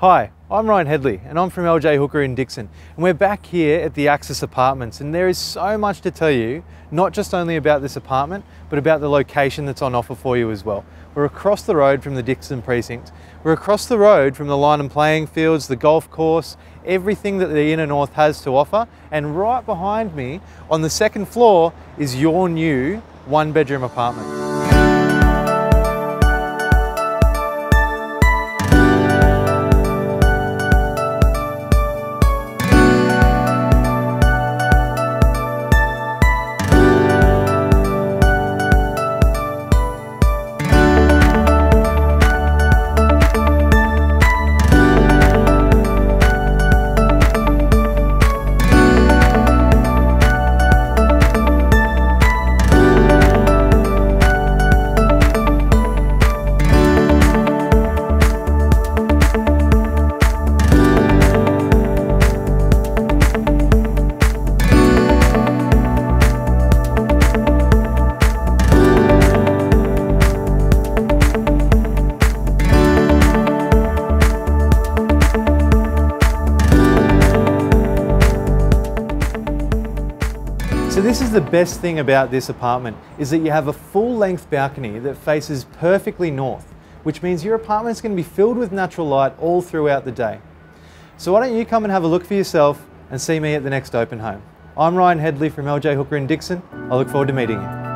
Hi, I'm Ryan Hedley and I'm from LJ Hooker in Dickson and we're back here at the Axis Apartments and there is so much to tell you, not just only about this apartment, but about the location that's on offer for you as well. We're across the road from the Dickson precinct. We're across the road from the Lyneham playing fields, the golf course, everything that the Inner North has to offer and right behind me on the second floor is your new one bedroom apartment. So this is the best thing about this apartment, is that you have a full length balcony that faces perfectly north, which means your apartment is going to be filled with natural light all throughout the day. So why don't you come and have a look for yourself and see me at the next open home. I'm Ryan Hedley from LJ Hooker Dickson. I look forward to meeting you.